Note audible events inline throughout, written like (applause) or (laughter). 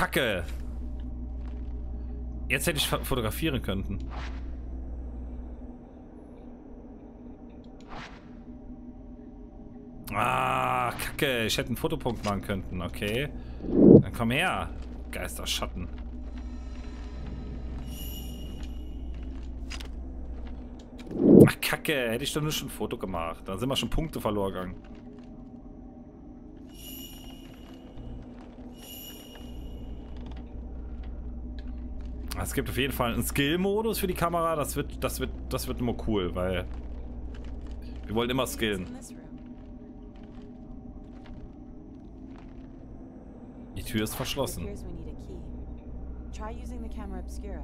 Kacke. Jetzt hätte ich fotografieren können. Ah, Kacke. Ich hätte einen Fotopunkt machen können. Okay. Dann komm her. Geisterschatten. Ach, Kacke. Hätte ich doch nur schon ein Foto gemacht. Da sind wir schon Punkte verloren gegangen. Es gibt auf jeden Fall einen Skill-Modus für die Kamera. Das wird, das wird, das wird immer cool, weil wir wollen immer skillen. Die Tür ist verschlossen. Try using the camera obscura.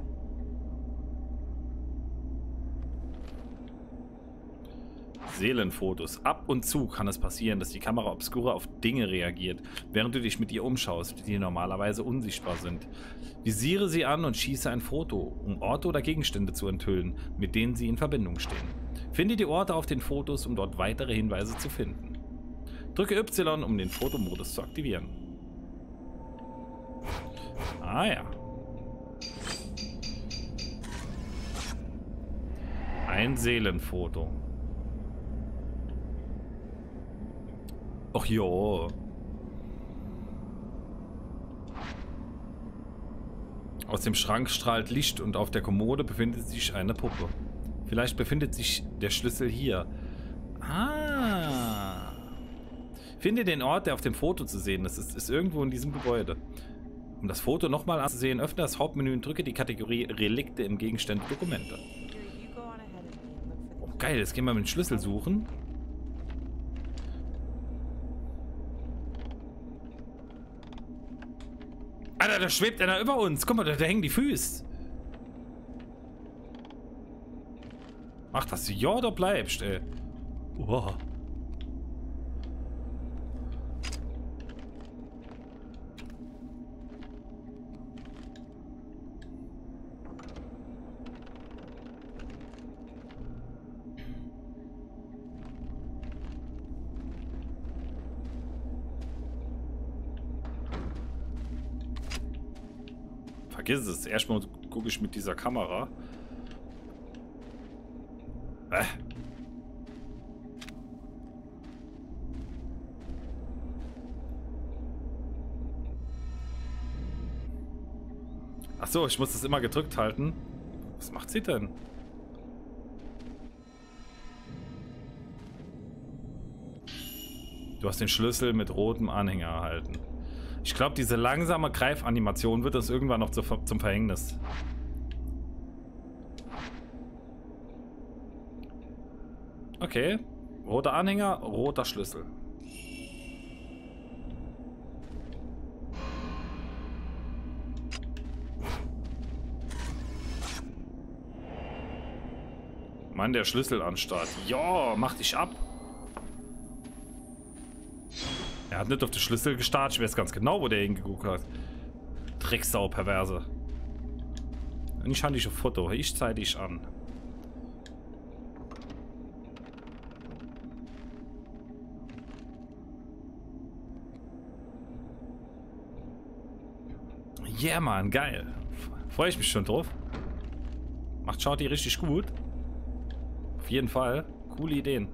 Seelenfotos. Ab und zu kann es passieren, dass die Kamera Obscura auf Dinge reagiert, während du dich mit ihr umschaust, die normalerweise unsichtbar sind. Visiere sie an und schieße ein Foto, um Orte oder Gegenstände zu enthüllen, mit denen sie in Verbindung stehen. Finde die Orte auf den Fotos, um dort weitere Hinweise zu finden. Drücke Y, um den Fotomodus zu aktivieren. Ah ja. Ein Seelenfoto. Ach ja. Aus dem Schrank strahlt Licht und auf der Kommode befindet sich eine Puppe. Vielleicht befindet sich der Schlüssel hier. Ah. Finde den Ort, der auf dem Foto zu sehen ist. Es ist irgendwo in diesem Gebäude. Um das Foto nochmal anzusehen, öffne das Hauptmenü und drücke die Kategorie Relikte im Gegenstand Dokumente. Oh, geil, jetzt gehen wir mit dem Schlüssel suchen. Alter, da schwebt einer über uns. Guck mal, da, da hängen die Füße. Ach, dass du ja da bleibst, ey. Wow. Vergiss es. Erstmal gucke ich mit dieser Kamera. Äh. Ach so, ich muss das immer gedrückt halten. Was macht sie denn? Du hast den Schlüssel mit rotem Anhänger erhalten. Ich glaube, diese langsame Greifanimation wird das irgendwann noch zu, zum Verhängnis. Okay. Roter Anhänger, roter Schlüssel. Mann, der Schlüssel anstatt. Ja, mach dich ab. Er hat nicht auf den Schlüssel gestartet. Ich weiß ganz genau, wo der hingeguckt hat. Drecksau, Perverse. Und ich habe dich auf Foto. Ich zeige dich an. Yeah, Mann, geil. Freue ich mich schon drauf. Macht Shorty richtig gut. Auf jeden Fall. Coole Ideen.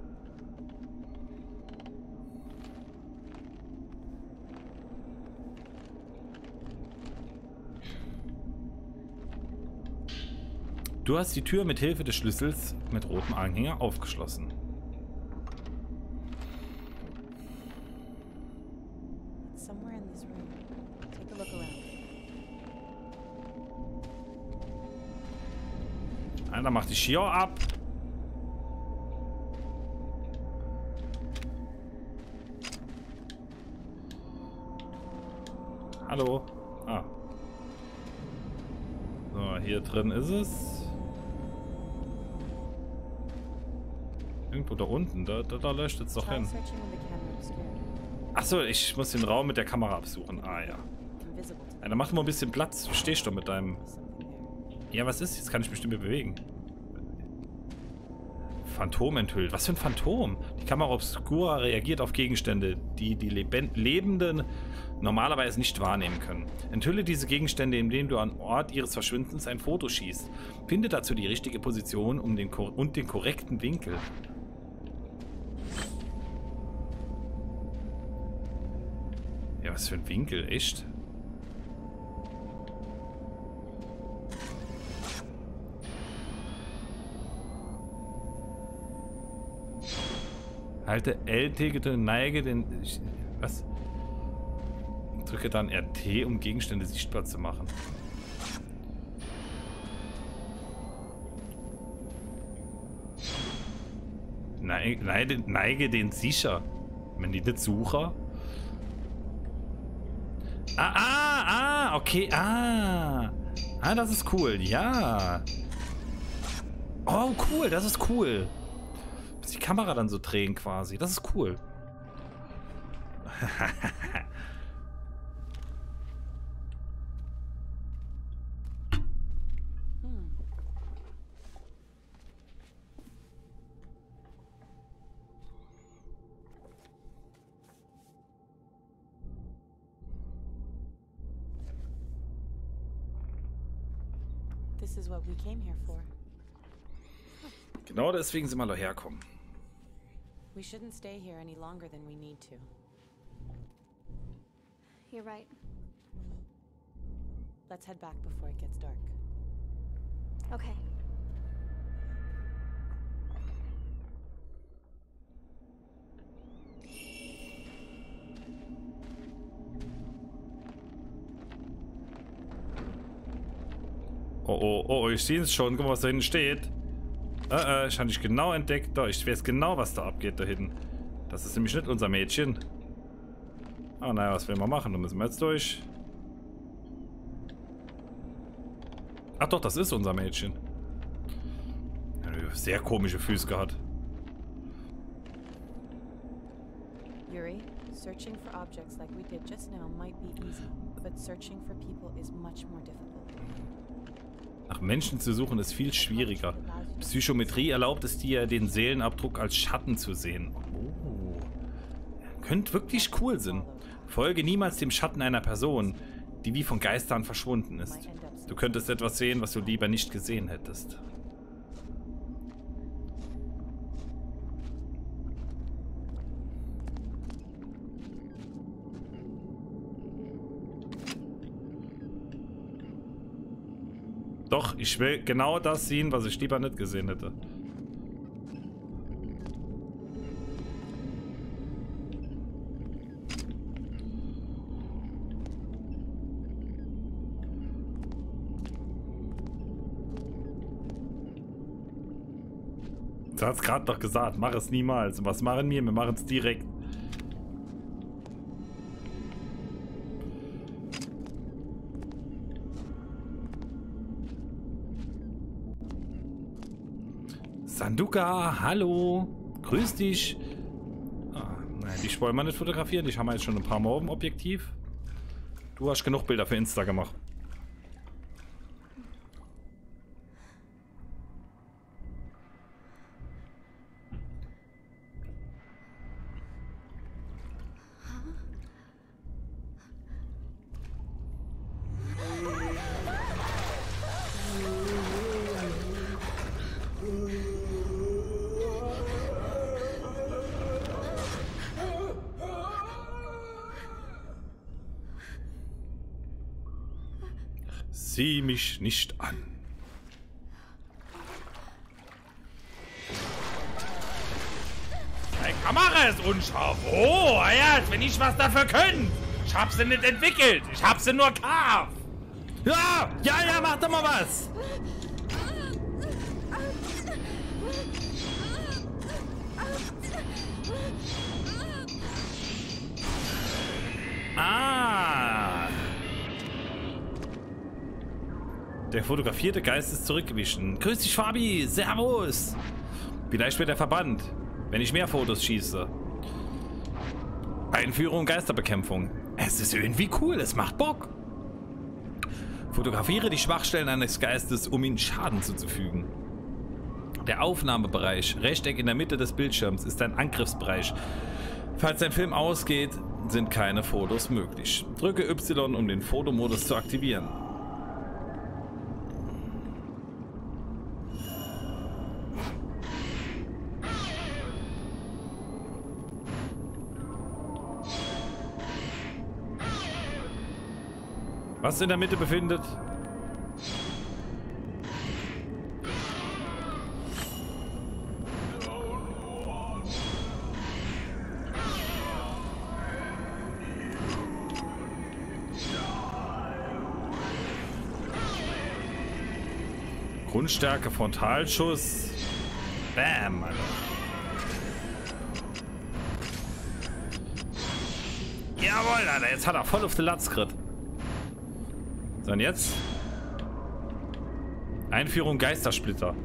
Du hast die Tür mit Hilfe des Schlüssels mit rotem Anhänger aufgeschlossen. Einer macht die Schier ab. Hallo. Ah. So, hier drin ist es. Irgendwo da unten. Da, da, da löscht es doch hin. Achso, ich muss den Raum mit der Kamera absuchen. Ah, ja. ja dann mach mal ein bisschen Platz. Du stehst doch mit deinem... Ja, was ist? Jetzt kann ich mich nicht mehr bewegen. Phantom enthüllt. Was für ein Phantom? Die Kamera Obscura reagiert auf Gegenstände, die die Lebenden normalerweise nicht wahrnehmen können. Enthülle diese Gegenstände, indem du an Ort ihres Verschwindens ein Foto schießt. Finde dazu die richtige Position um den und den korrekten Winkel. Was für ein Winkel, echt? Halte LT, neige den... Was? Drücke dann RT, um Gegenstände sichtbar zu machen. Neige, neige den sicher. Wenn die nicht Sucher. Ah, ah, ah, okay, ah. Ah, das ist cool, ja. Oh, cool, das ist cool. Bis die Kamera dann so drehen quasi. Das ist cool. (laughs) Genau deswegen sind wir da herkommen. We shouldn't stay here any longer than we need to. You're right. Let's head back before it gets dark. Okay. Oh, oh, oh, ich sehe es schon. Guck mal, was da hinten steht. Äh, äh, ich habe dich genau entdeckt. Da, ich weiß genau, was da abgeht da hinten. Das ist nämlich nicht unser Mädchen. Ah, naja, was will man machen? Da müssen wir jetzt durch. Ach doch, das ist unser Mädchen. Sehr komische Füße gehabt. Yuri, searching for objects like we did just now might be easy, but searching for people is much more difficult. Nach Menschen zu suchen ist viel schwieriger. Psychometrie erlaubt es dir, den Seelenabdruck als Schatten zu sehen. Oh. Könnte wirklich cool sein. Folge niemals dem Schatten einer Person, die wie von Geistern verschwunden ist. Du könntest etwas sehen, was du lieber nicht gesehen hättest. Doch, ich will genau das sehen, was ich lieber nicht gesehen hätte. Du hast gerade doch gesagt, mach es niemals. was machen wir? Wir machen es direkt. Sanduka, hallo. Grüß dich. Ah, nein, dich wollen wir nicht fotografieren. Dich haben wir jetzt schon ein paar Mal auf Objektiv. Du hast genug Bilder für Insta gemacht. Mich nicht an. Meine Kamera ist unscharf. Oh, ja, als wenn ich was dafür könnte. Ich hab sie nicht entwickelt. Ich hab sie nur karf. Ja, ja, ja, mach doch mal was. Der fotografierte Geist ist zurückgewichen. Grüß dich, Fabi. Servus. Vielleicht wird er verbannt, wenn ich mehr Fotos schieße. Einführung Geisterbekämpfung. Es ist irgendwie cool. Es macht Bock. Fotografiere die Schwachstellen eines Geistes, um ihm Schaden zuzufügen. Der Aufnahmebereich, Rechteck in der Mitte des Bildschirms, ist ein Angriffsbereich. Falls dein Film ausgeht, sind keine Fotos möglich. Drücke Y, um den Fotomodus zu aktivieren. Was in der Mitte befindet? Grundstärke, Frontalschuss. Bam, Alter. Jawohl, Alter, jetzt hat er voll auf den Latz gekriegt. So, und jetzt? Einführung Geistersplitter.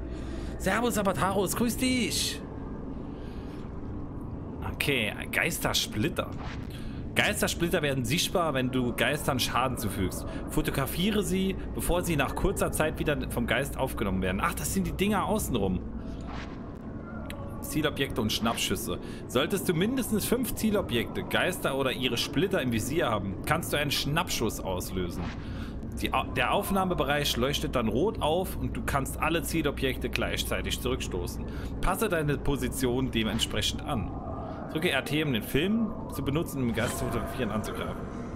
Servus, Avatarius, grüß dich. Okay, Geistersplitter. Geistersplitter werden sichtbar, wenn du Geistern Schaden zufügst. Fotografiere sie, bevor sie nach kurzer Zeit wieder vom Geist aufgenommen werden. Ach, das sind die Dinger außenrum. Zielobjekte und Schnappschüsse. Solltest du mindestens fünf Zielobjekte, Geister oder ihre Splitter im Visier haben, kannst du einen Schnappschuss auslösen. Die, der Aufnahmebereich leuchtet dann rot auf und du kannst alle Zielobjekte gleichzeitig zurückstoßen. Passe deine Position dementsprechend an. Drücke RT, um den Film zu benutzen, um Geist zu fotografieren anzugreifen.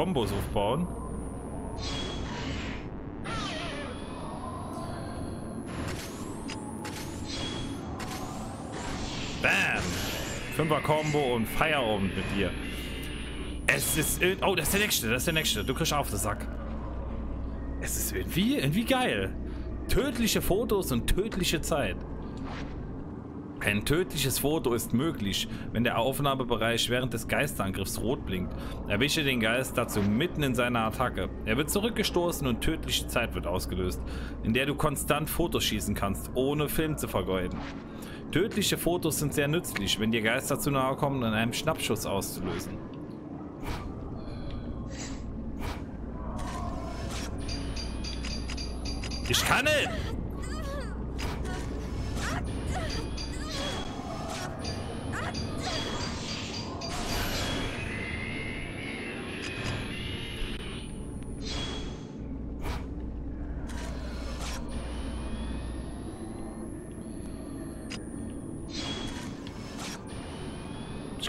Kombos aufbauen. Bam! Fünfer Combo und Feierabend mit dir. Es ist. Oh, das ist der nächste, das ist der nächste. Du kriegst auf den Sack. Es ist irgendwie, irgendwie geil. Tödliche Fotos und tödliche Zeit. Ein tödliches Foto ist möglich, wenn der Aufnahmebereich während des Geisterangriffs rot blinkt. Erwische den Geist dazu mitten in seiner Attacke. Er wird zurückgestoßen und tödliche Zeit wird ausgelöst, in der du konstant Fotos schießen kannst, ohne Film zu vergeuden. Tödliche Fotos sind sehr nützlich, wenn dir Geister zu nahe kommen, in einem Schnappschuss auszulösen. Ich kann es!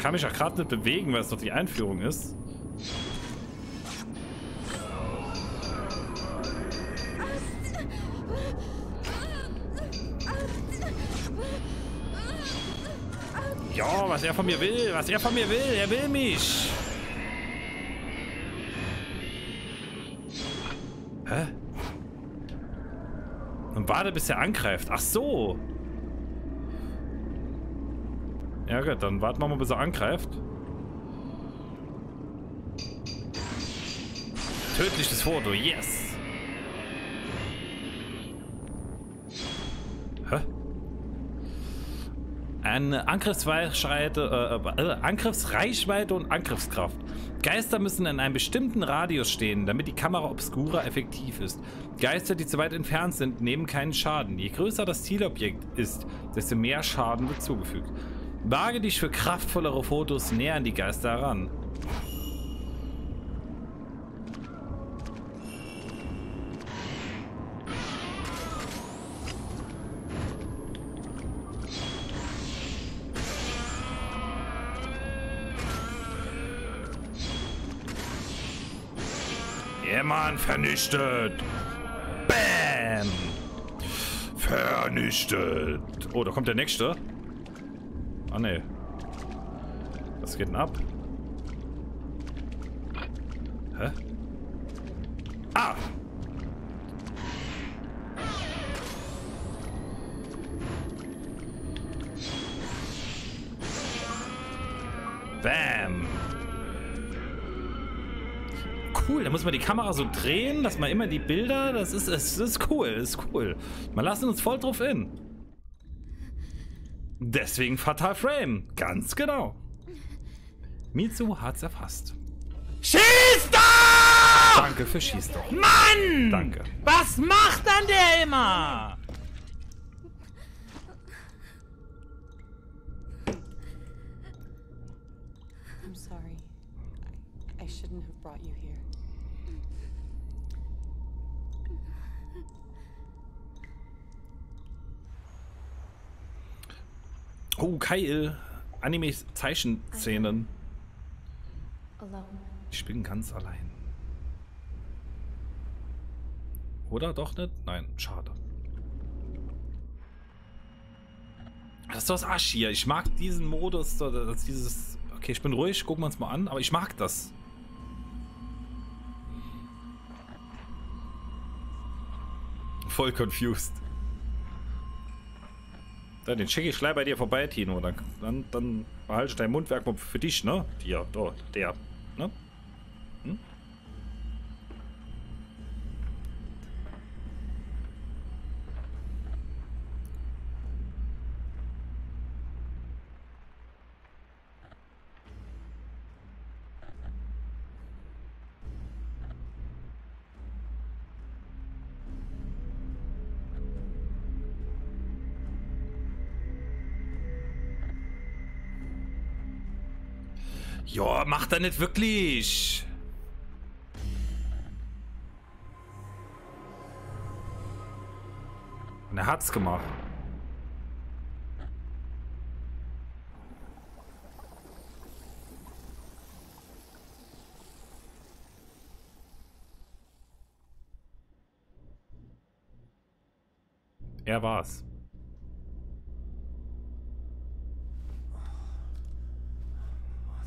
Kann mich ja gerade nicht bewegen, weil es doch die Einführung ist. Ja, was er von mir will, was er von mir will, er will mich. Hä? Und warte, bis er angreift. Ach so. Gut, dann warten wir mal, bis er angreift. Tödliches Foto, yes. Hä? Eine Angriffsreichweite, äh, äh, Angriffsreichweite und Angriffskraft. Geister müssen in einem bestimmten Radius stehen, damit die Kamera Obscura effektiv ist. Geister, die zu weit entfernt sind, nehmen keinen Schaden. Je größer das Zielobjekt ist, desto mehr Schaden wird zugefügt. Wage dich für kraftvollere Fotos näher an die Geister heran. Ja, Mann, vernichtet. Bam. Vernichtet. Oh, da kommt der nächste. Ah, ne. Was geht denn ab? Hä? Ah! Bam! cool. Da muss man die Kamera so drehen, dass man immer die Bilder. Das ist, das ist cool, das ist cool. Wir lassen uns voll drauf in. Deswegen Fatal Frame. Ganz genau. Mitsu hat's erfasst. Schieß doch! Danke für Schieß doch. Mann! Danke. Was macht dann der immer? I'm sorry. I, I shouldn't have brought you here. Oh, Kyle. Anime-Zeichenszenen. Ich bin ganz allein. Oder doch nicht? Nein, schade. Das ist das Arsch hier. Ich mag diesen Modus, das, dieses... Okay, ich bin ruhig, gucken wir uns mal an, aber ich mag das. Voll confused. Dann den schicke ich gleich bei dir vorbei, Tino. Dann, dann, dann behalte ich dein Mundwerk für dich, ne? Hier, da, der. Ne? Hm? Macht er nicht wirklich. Und er hat's gemacht. Er war's. Oh,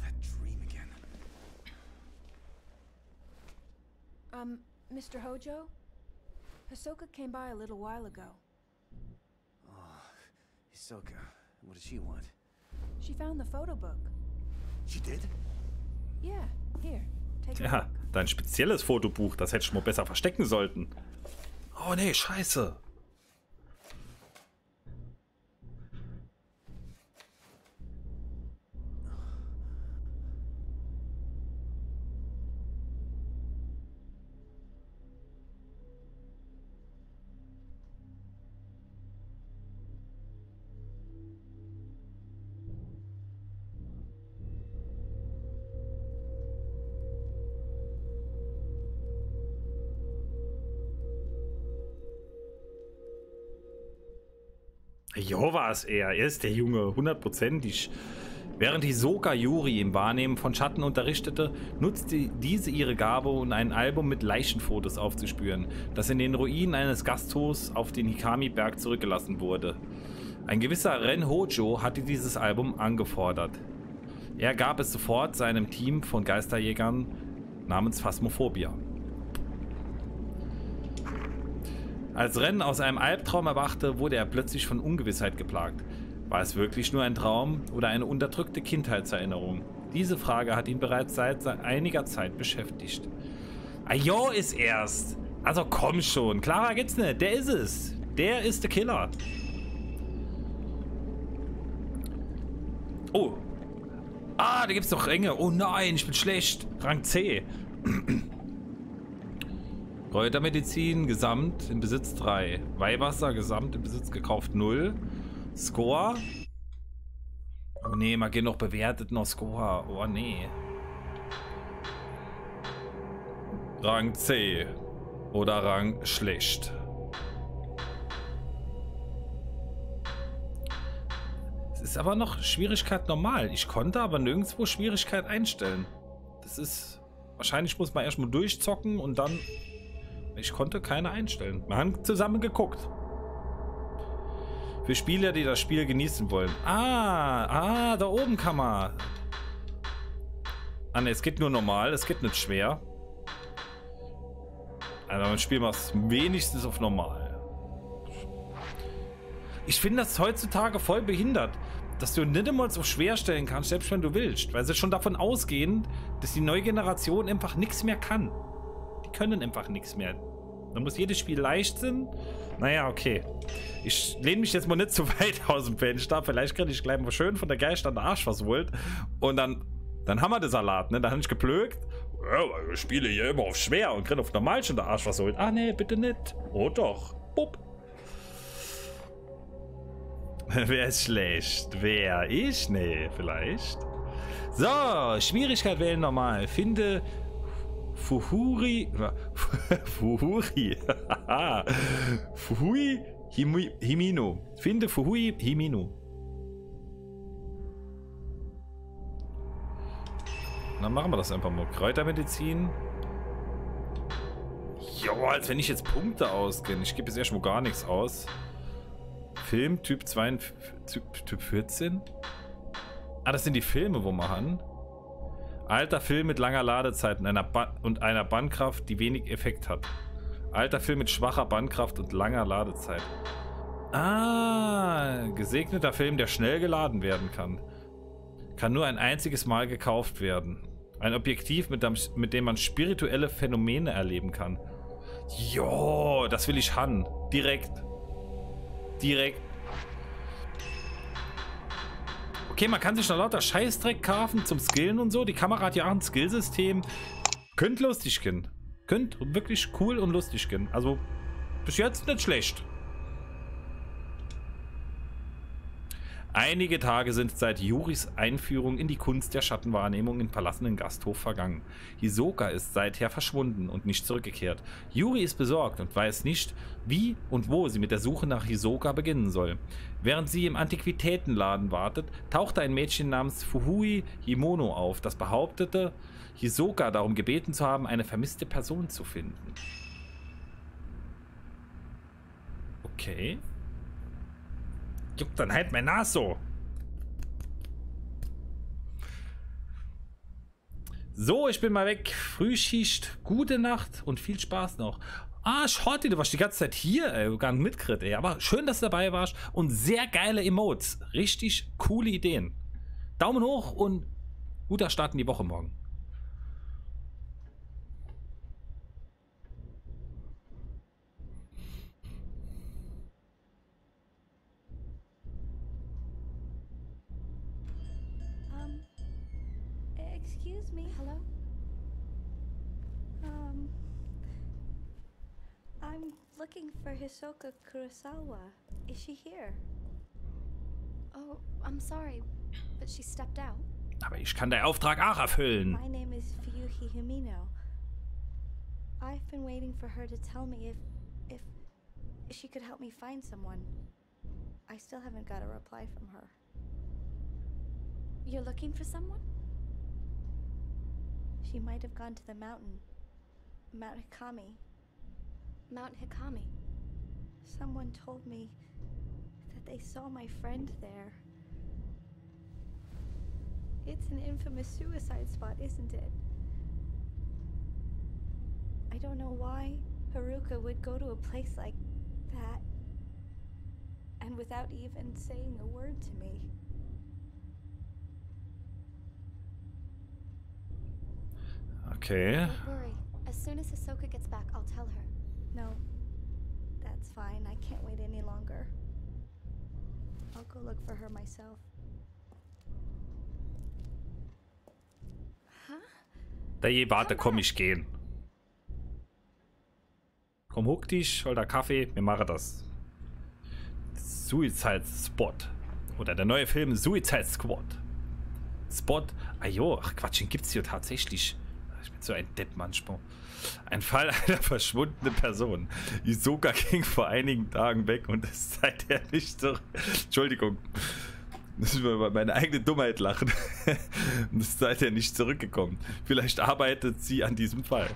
that dream again. Um, Mr. Hojo? Hisoka came by a little while ago. Hisoka, what does she want? She found the photo book. She did? Yeah, here. Take a Ja, dein spezielles Fotobuch, das hätte ich mal besser verstecken sollten. Oh nee, scheiße. Jo, war es er. Er ist der Junge, hundertprozentig. Während Hisoka Yuri im Wahrnehmen von Schatten unterrichtete, nutzte diese ihre Gabe, um ein Album mit Leichenfotos aufzuspüren, das in den Ruinen eines Gasthofs auf den Hikami-Berg zurückgelassen wurde. Ein gewisser Ren Hojo hatte dieses Album angefordert. Er gab es sofort seinem Team von Geisterjägern namens Phasmophobia. Als Ren aus einem Albtraum erwachte, wurde er plötzlich von Ungewissheit geplagt. War es wirklich nur ein Traum oder eine unterdrückte Kindheitserinnerung? Diese Frage hat ihn bereits seit einiger Zeit beschäftigt. Ajo ist erst. Also komm schon. Klarer geht's nicht. Der ist es. Der ist der Killer. Oh. Ah, da gibt's doch Ränge. Oh nein, ich bin schlecht. Rang C. Kräutermedizin gesamt im Besitz 3. Weihwasser gesamt im Besitz gekauft 0. Score. Oh nee, mal gehen noch bewertet noch Score. Oh nee. Rang C. Oder Rang schlecht. Es ist aber noch Schwierigkeit normal. Ich konnte aber nirgendwo Schwierigkeit einstellen. Das ist. Wahrscheinlich muss man erstmal durchzocken und dann. Ich konnte keine einstellen. Wir haben zusammen geguckt. Für Spieler, die das Spiel genießen wollen. Ah, ah, da oben kann man. Ah ne, es geht nur normal, es geht nicht schwer. Also dann spielen wir es wenigstens auf normal. Ich finde das heutzutage voll behindert, dass du nicht immer so schwer stellen kannst, selbst wenn du willst. Weil sie schon davon ausgehen, dass die neue Generation einfach nichts mehr kann. Können einfach nichts mehr. Dann muss jedes Spiel leicht sein. Naja, okay. Ich lehne mich jetzt mal nicht zu weit (laughs) aus dem Fenster. Vielleicht kriege ich gleich mal schön von der Geist an den Arsch versohlt. Und dann, dann haben wir den Salat, ne? Dann habe ich geplögt. Ja, ich spiele hier immer auf schwer und kriege auf normal schon den Arsch versohlt. Ah, nee, bitte nicht. Oh doch. Bupp. (laughs) Wer ist schlecht? Wer? Ich? Nee, vielleicht. So, Schwierigkeit wählen normal. Finde Fuhuri. Fuhuri. (laughs) Fuhui Himi, Himino. Finde Fuhui Himino. Dann machen wir das einfach mal. Kräutermedizin. Jo, als wenn ich jetzt Punkte ausgebe. Ich gebe jetzt erstmal gar nichts aus. Film Typ 2, Typ, typ 14? Ah, das sind die Filme, wo wir haben. Alter Film mit langer Ladezeit und einer, ba und einer Bandkraft, die wenig Effekt hat. Alter Film mit schwacher Bandkraft und langer Ladezeit. Ah, gesegneter Film, der schnell geladen werden kann. Kann nur ein einziges Mal gekauft werden. Ein Objektiv, mit dem, mit dem man spirituelle Phänomene erleben kann. Jo, das will ich han. Direkt. Direkt. Okay, man kann sich noch lauter Scheißdreck kaufen zum Skillen und so. Die Kamera hat ja auch ein Skillsystem. Könnte lustig gehen. Könnte wirklich cool und lustig gehen. Also, bis jetzt nicht schlecht. Einige Tage sind seit Juris Einführung in die Kunst der Schattenwahrnehmung im verlassenen Gasthof vergangen. Hisoka ist seither verschwunden und nicht zurückgekehrt. Yuri ist besorgt und weiß nicht, wie und wo sie mit der Suche nach Hisoka beginnen soll. Während sie im Antiquitätenladen wartet, tauchte ein Mädchen namens Fuhui Himono auf, das behauptete, Hisoka darum gebeten zu haben, eine vermisste Person zu finden. Okay. Juckt dann halt mein Nas so. So, ich bin mal weg. Frühschicht, gute Nacht und viel Spaß noch. Ah, Shorty, du warst die ganze Zeit hier, ey, gar nicht mitkriegt, ey. Aber schön, dass du dabei warst und sehr geile Emotes. Richtig coole Ideen. Daumen hoch und guter Start in die Woche morgen. I'm looking for Hisoka Kurosawa. Is she here? Oh, I'm sorry, but she stepped out. Aber ich kann den Auftrag auch erfüllen. My name is Fuyuhi Himino. I've been waiting for her to tell me if, if she could help me find someone. I still haven't got a reply from her. You're looking for someone? She might have gone to the mountain. Mount Hikami. Mount Hikami. Someone told me that they saw my friend there. It's an infamous suicide spot, isn't it? I don't know why Haruka would go to a place like that and without even saying a word to me. Okay. Don't worry. As soon as Hisoka gets back, I'll tell her. No, that's fine. I can't wait any longer. I'll go look for her myself. Da je, warte, komm, ich gehen. Komm, huck dich, hol da Kaffee, wir machen das. Suicide Spot. Oder der neue Film Suicide Squad. Spot. Ah jo, ach Quatsch, den gibt's hier tatsächlich. Ich bin so ein Depp manchmal. Ein Fall einer verschwundenen Person. Isoka ging vor einigen Tagen weg und ist seither nicht zurück. Entschuldigung. Das ist über meine eigene Dummheit lachen. (laughs) Und ist seither nicht zurückgekommen. Vielleicht arbeitet sie an diesem Fall.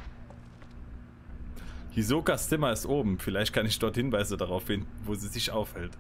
Hisokas Zimmer ist oben. Vielleicht kann ich dort Hinweise darauf finden, wo sie sich aufhält.